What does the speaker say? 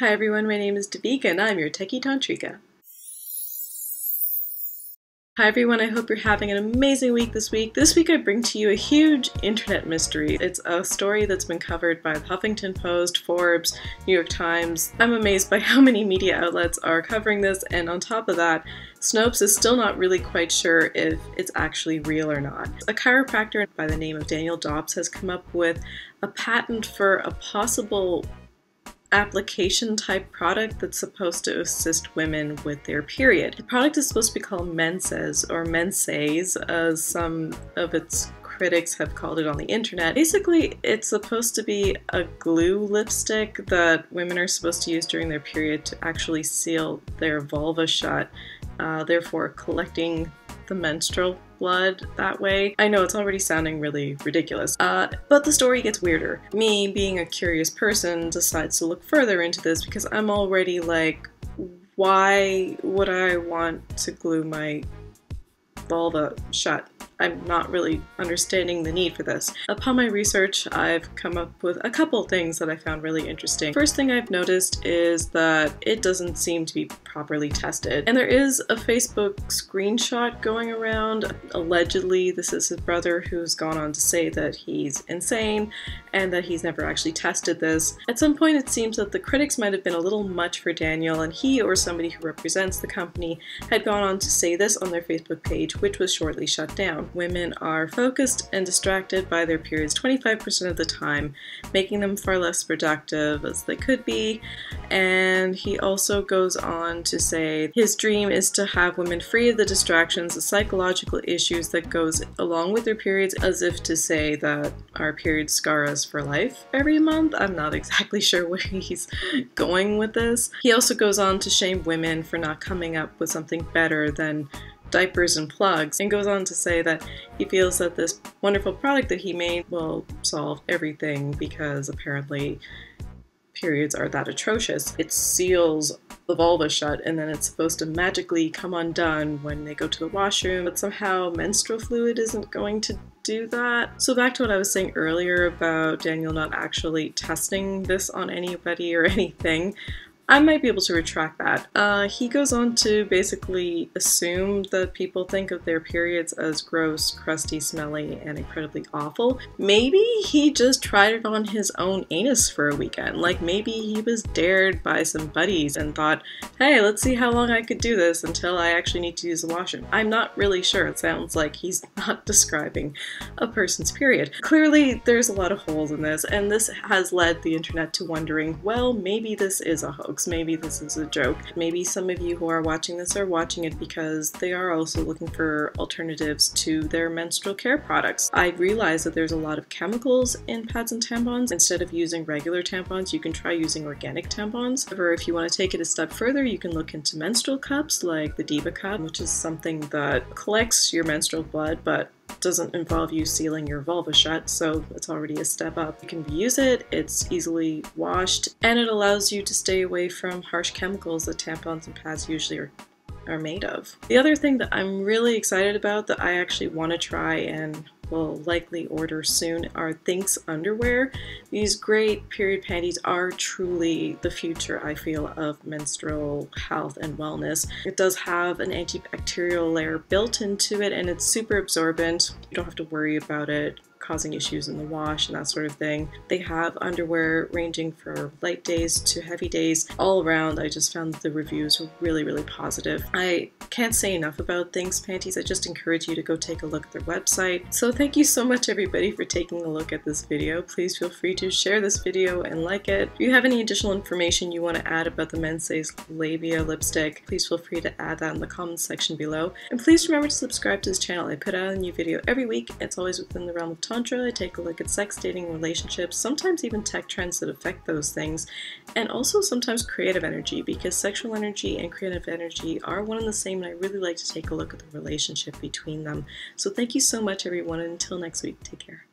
Hi everyone, my name is Devika and I'm your Techy Tantrika. Hi everyone, I hope you're having an amazing week this week. This week I bring to you a huge internet mystery. It's a story that's been covered by the Huffington Post, Forbes, New York Times. I'm amazed by how many media outlets are covering this and on top of that, Snopes is still not really quite sure if it's actually real or not. A chiropractor by the name of Daniel Dobbs has come up with a patent for a possible application type product that's supposed to assist women with their period. The product is supposed to be called Mensez or Menses, as some of its critics have called it on the internet. Basically, it's supposed to be a glue lipstick that women are supposed to use during their period to actually seal their vulva shut, uh, therefore collecting the menstrual blood that way. I know it's already sounding really ridiculous, uh, but the story gets weirder. Me, being a curious person, decides to look further into this because I'm already like, why would I want to glue my vulva shut? I'm not really understanding the need for this. Upon my research, I've come up with a couple things that I found really interesting. First thing I've noticed is that it doesn't seem to be properly tested. And there is a Facebook screenshot going around. Allegedly, this is his brother who's gone on to say that he's insane and that he's never actually tested this. At some point, it seems that the critics might have been a little much for Daniel, and he or somebody who represents the company had gone on to say this on their Facebook page, which was shortly shut down women are focused and distracted by their periods 25% of the time, making them far less productive as they could be. And he also goes on to say his dream is to have women free of the distractions, the psychological issues that goes along with their periods, as if to say that our periods scar us for life every month. I'm not exactly sure where he's going with this. He also goes on to shame women for not coming up with something better than diapers and plugs, and goes on to say that he feels that this wonderful product that he made will solve everything because apparently periods are that atrocious. It seals the vulva shut and then it's supposed to magically come undone when they go to the washroom, but somehow menstrual fluid isn't going to do that. So back to what I was saying earlier about Daniel not actually testing this on anybody or anything. I might be able to retract that. Uh, he goes on to basically assume that people think of their periods as gross, crusty, smelly, and incredibly awful. Maybe he just tried it on his own anus for a weekend. Like maybe he was dared by some buddies and thought, hey, let's see how long I could do this until I actually need to use the washroom. I'm not really sure. It sounds like he's not describing a person's period. Clearly, there's a lot of holes in this, and this has led the internet to wondering, well, maybe this is a hoax maybe this is a joke. Maybe some of you who are watching this are watching it because they are also looking for alternatives to their menstrual care products. I realize that there's a lot of chemicals in pads and tampons. Instead of using regular tampons, you can try using organic tampons. However, if you want to take it a step further, you can look into menstrual cups like the Diva cup, which is something that collects your menstrual blood but doesn't involve you sealing your vulva shut, so it's already a step up. You can use it, it's easily washed, and it allows you to stay away from harsh chemicals that tampons and pads usually are are made of. The other thing that I'm really excited about that I actually want to try and will likely order soon are Thinx underwear. These great period panties are truly the future, I feel, of menstrual health and wellness. It does have an antibacterial layer built into it and it's super absorbent. You don't have to worry about it causing issues in the wash and that sort of thing. They have underwear ranging from light days to heavy days. All around, I just found the reviews really, really positive. I can't say enough about Thinx panties. I just encourage you to go take a look at their website. So thank you so much everybody for taking a look at this video. Please feel free to share this video and like it. If you have any additional information you want to add about the Mensez Labia lipstick, please feel free to add that in the comments section below. And please remember to subscribe to this channel. I put out a new video every week. It's always within the realm of Tantra. I take a look at sex, dating, relationships, sometimes even tech trends that affect those things, and also sometimes creative energy because sexual energy and creative energy are one and the same and I really like to take a look at the relationship between them. So thank you so much everyone and until next week, take care.